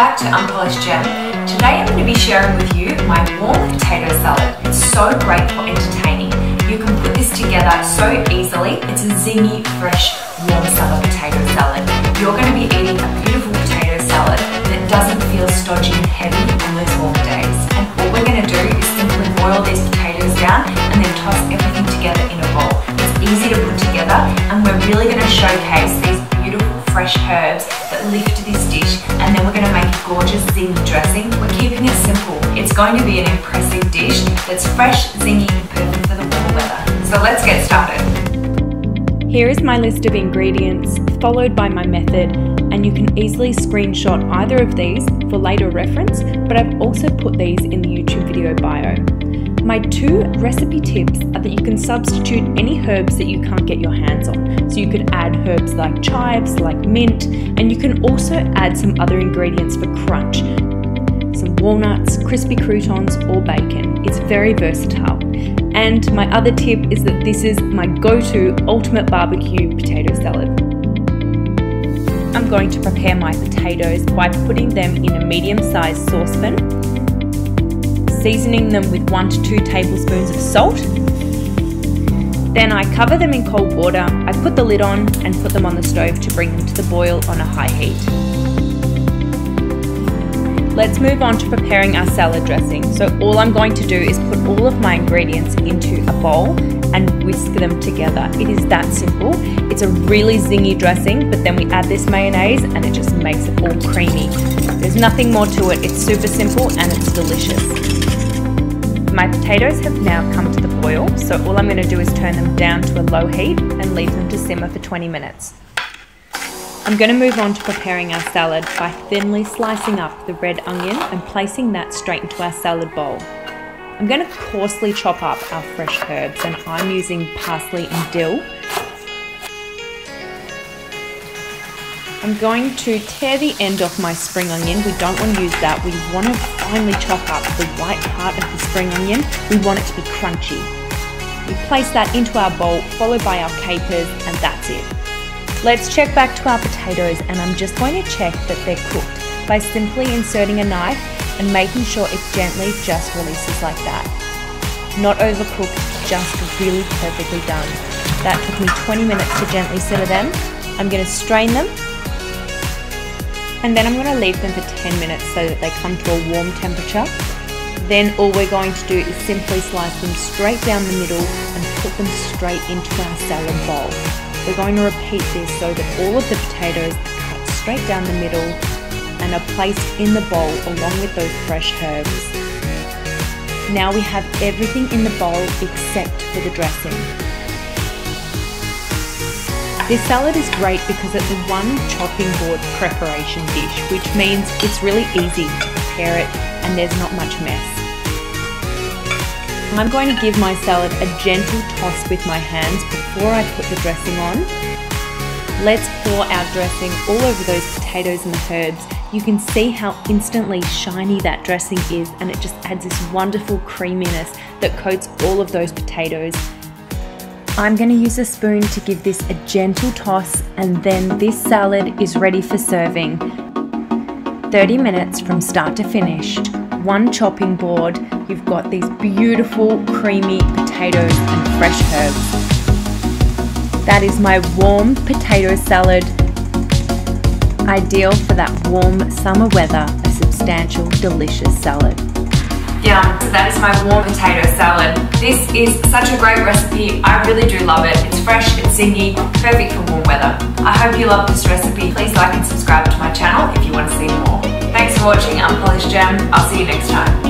back to Unpolished Jem. Today I'm going to be sharing with you my warm potato salad. It's so great for entertaining. You can put this together so easily. It's a zingy, fresh, warm summer potato salad. You're going to be eating a beautiful potato salad that doesn't feel stodgy and heavy on those warm days. And all we're going to do is simply boil these potatoes down and then toss everything together in a bowl. It's easy to put together and we're really going to showcase these beautiful fresh herbs that lift this dressing. We're keeping it simple. It's going to be an impressive dish that's fresh, zingy and perfect for the warm weather. So let's get started. Here is my list of ingredients followed by my method and you can easily screenshot either of these for later reference but I've also put these in the YouTube video bio. My two recipe tips are that you can substitute any herbs that you can't get your hands on. So you could add herbs like chives, like mint, and you can also add some other ingredients for crunch. Some walnuts, crispy croutons, or bacon. It's very versatile. And my other tip is that this is my go-to ultimate barbecue potato salad. I'm going to prepare my potatoes by putting them in a medium-sized saucepan seasoning them with 1 to 2 tablespoons of salt. Then I cover them in cold water, I put the lid on and put them on the stove to bring them to the boil on a high heat. Let's move on to preparing our salad dressing. So all I'm going to do is put all of my ingredients into a bowl and whisk them together. It is that simple. It's a really zingy dressing, but then we add this mayonnaise and it just makes it all creamy. There's nothing more to it. It's super simple and it's delicious. My potatoes have now come to the boil, so all I'm going to do is turn them down to a low heat and leave them to simmer for 20 minutes. I'm going to move on to preparing our salad by thinly slicing up the red onion and placing that straight into our salad bowl. I'm going to coarsely chop up our fresh herbs and I'm using parsley and dill I'm going to tear the end off my spring onion. We don't want to use that. We want to finely chop up the white part of the spring onion. We want it to be crunchy. We place that into our bowl, followed by our capers, and that's it. Let's check back to our potatoes, and I'm just going to check that they're cooked by simply inserting a knife and making sure it gently just releases like that. Not overcooked, just really perfectly done. That took me 20 minutes to gently simmer them. I'm going to strain them and then I'm going to leave them for 10 minutes so that they come to a warm temperature. Then all we're going to do is simply slice them straight down the middle and put them straight into our salad bowl. We're going to repeat this so that all of the potatoes are cut straight down the middle and are placed in the bowl along with those fresh herbs. Now we have everything in the bowl except for the dressing. This salad is great because it's a one chopping board preparation dish, which means it's really easy to prepare it and there's not much mess. I'm going to give my salad a gentle toss with my hands before I put the dressing on. Let's pour our dressing all over those potatoes and the herbs. You can see how instantly shiny that dressing is and it just adds this wonderful creaminess that coats all of those potatoes I'm going to use a spoon to give this a gentle toss and then this salad is ready for serving. 30 minutes from start to finish. One chopping board, you've got these beautiful creamy potatoes and fresh herbs. That is my warm potato salad, ideal for that warm summer weather, a substantial delicious salad. Yum, so that is my warm potato salad. This is such a great recipe. I really do love it. It's fresh, it's zingy, perfect for warm weather. I hope you love this recipe. Please like and subscribe to my channel if you want to see more. Thanks for watching Unpolished Jem. I'll see you next time.